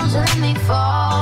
arms let me fall.